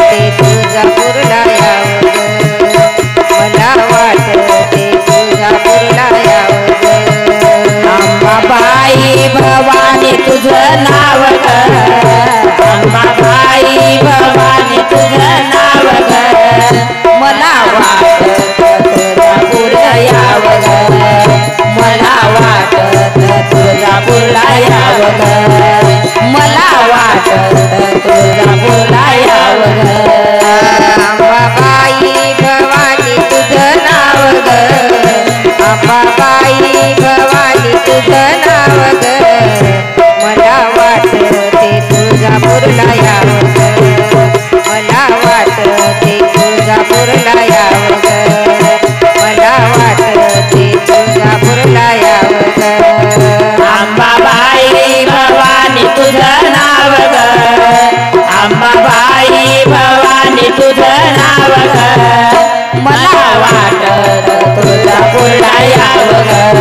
করতে দুর্গাপুর भाई भवानी तुझं नाव कर मला वाटत तुझा पुढा यावं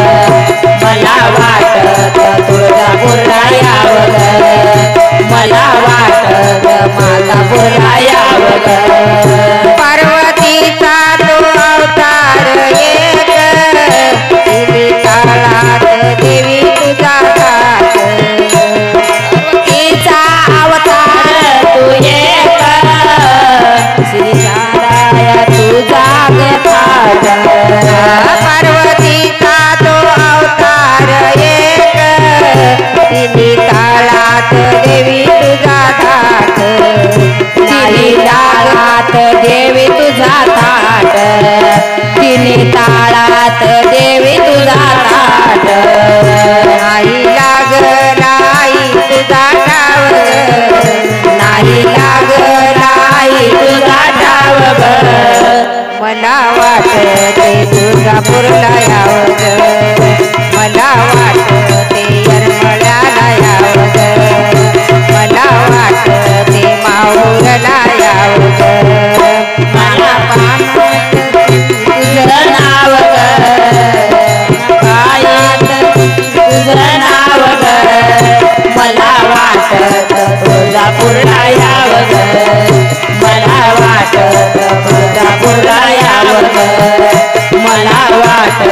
मला वाट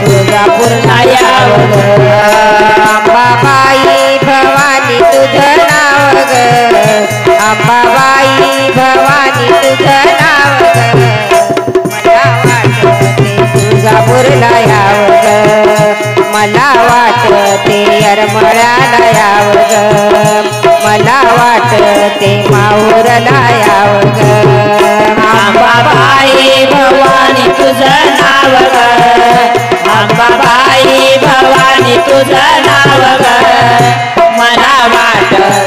तुळजापूरला यावं भवानी तुझं नाव अंबाबाई भवानी तुळजापूरला मला वाट ते अरमळ्याला यावं ग तुझं नाव मला वाट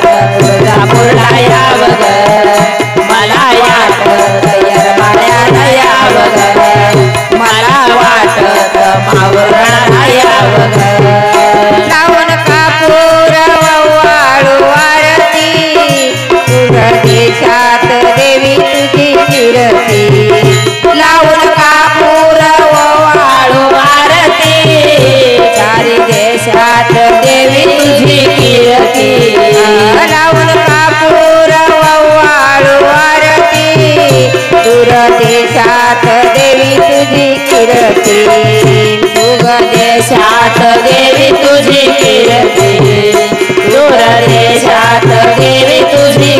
देशात गेली तुझी दूर देशात गेली तुझी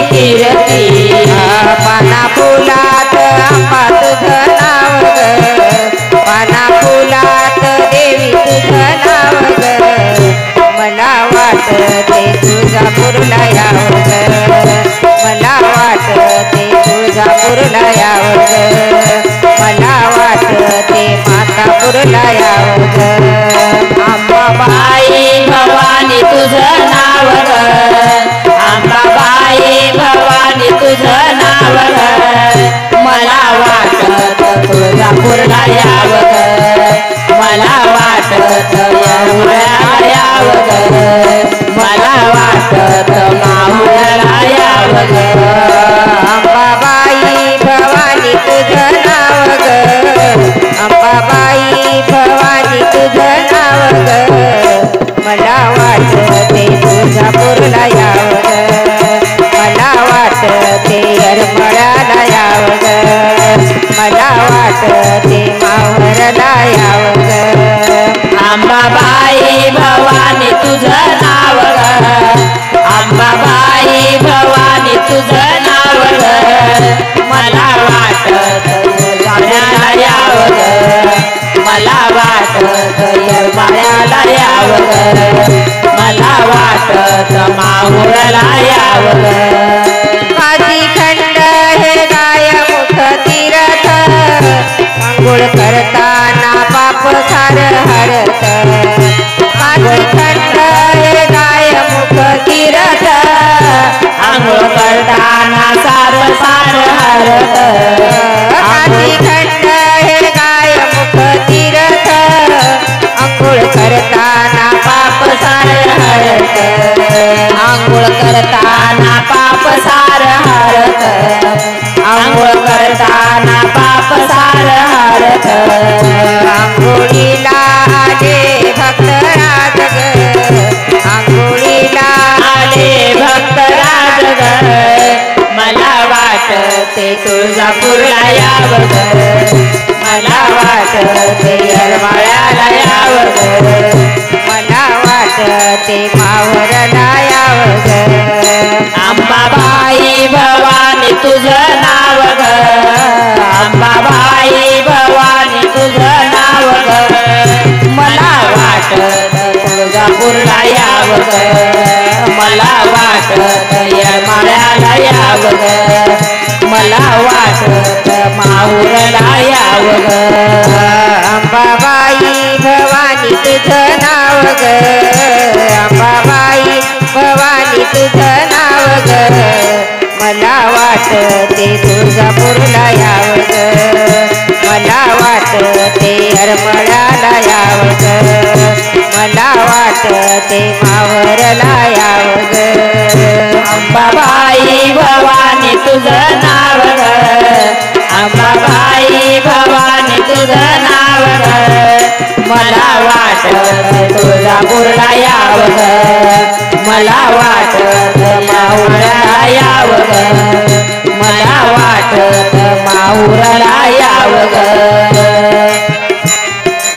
पाना फुलात नाव पाना फुलात देवी तुझं नाव मला वाटते तुझा पुरला याव मला वाटते तुझा पुरला याव मला वाटते पंढरपूरला आंबाबाई भवानी तू bye. आंघोळ करताना पाप सार हरत. आंघोळ करताना पाप सार हरत. आंघोळीला आले भक्त राज आंघोळीला आले भक्त राज मला वाटते तुळजापूरला यावं मला वाट ते यावं मला वाट ते मावर यावं. मला वाटत यमाळ्याला यावं. ग मला वाटत माहूरला यावं. अंबाबाई भवानी तुझं नाव ग. अंबाबाई भवानी तुझं नाव ग. मला वाटते तुळजापूरला यावं ग. मला वाटते हरमळ्याला यावं. ग ते मावरला यावं ग. अंबाबाई भवानी तुझं नाव अंबाबाई भवानी तुझं नाव मला वाटत तुझा यावं ग. मला वाटत माहुरला याव मला वाटत माहुरला यावं